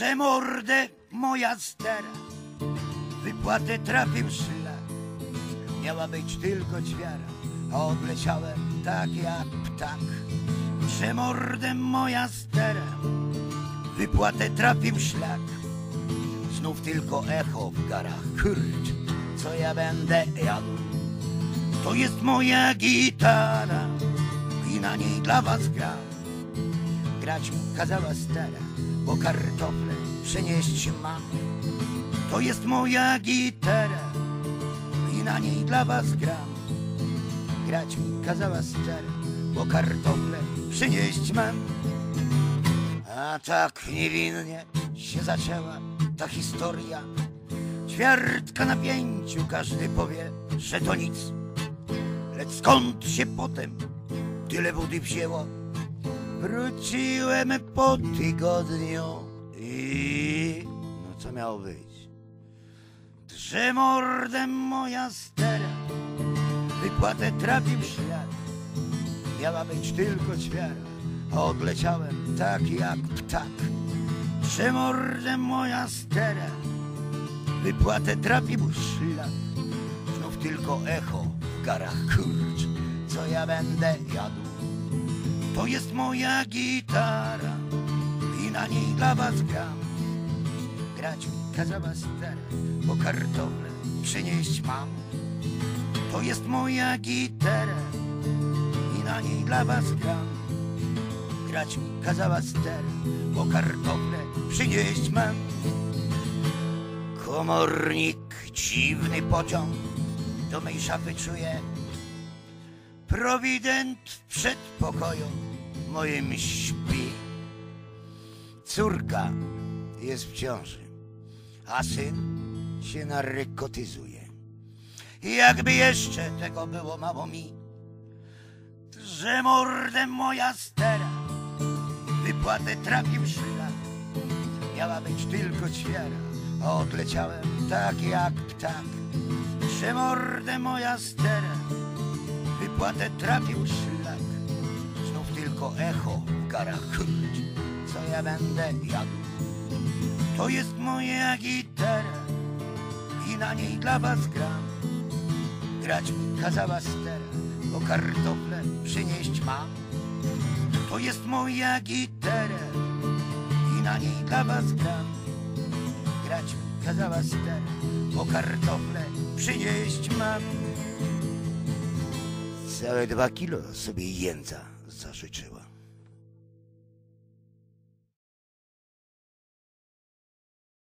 Drze mordę moja stara, wypłatę trafił szlak. Miała być tylko ćwiara, a odleciałem tak jak ptak. Drze mordę moja stara, wypłatę trafił szlak. Znów tylko echo w garach, kurcz, co ja będę jadł. To jest moja gitara i na niej dla was gram. Grać kazała stara, bo kartofle przynieść mam. To jest moja gitara i na niej dla was gram. Grać mi kazała stara, bo kartofle przynieść mam. A tak niewinnie się zaczęła ta historia. Ćwiartka na pięciu, każdy powie, że to nic. Lecz skąd się potem tyle wody wzięło? Wróciłem po tygodniu i... No co miało być? Drze mordę moja stara, wypłatę trafił szlak. Miała być tylko ćwiara, a odleciałem tak jak ptak. Drze mordę moja stara, wypłatę trafił szlak. Znów tylko echo w garach kurcz, co ja będę jadł. To jest moja gitara i na niej dla was gram. Grać mi kazała stara, bo kartofle przynieść mam. To jest moja gitara i na niej dla was gram. Grać mi kazała stara, bo kartofle przynieść mam. Komornik, dziwny pociąg do mej szafy czuje. Prowident w przedpokoju moim śpi. Córka jest w ciąży, a syn się narykotyzuje. I jakby jeszcze tego było mało mi, że mordę moja stara, wypłatę trafił szlak. Miała być tylko ćwiara, a odleciałem tak jak ptak. Że mordę moja stara, wypłatę trafił szlak. Znów tylko echo w garach co ja będę jadł. To jest moja gitara i na niej dla was gram. Grać mi kazała stara, bo kartofle przynieść mam. To jest moja gitara i na niej dla was gram. Grać mi kazała stara, bo kartofle przynieść mam. Całe dwa kilo sobie jędza zażyczyła.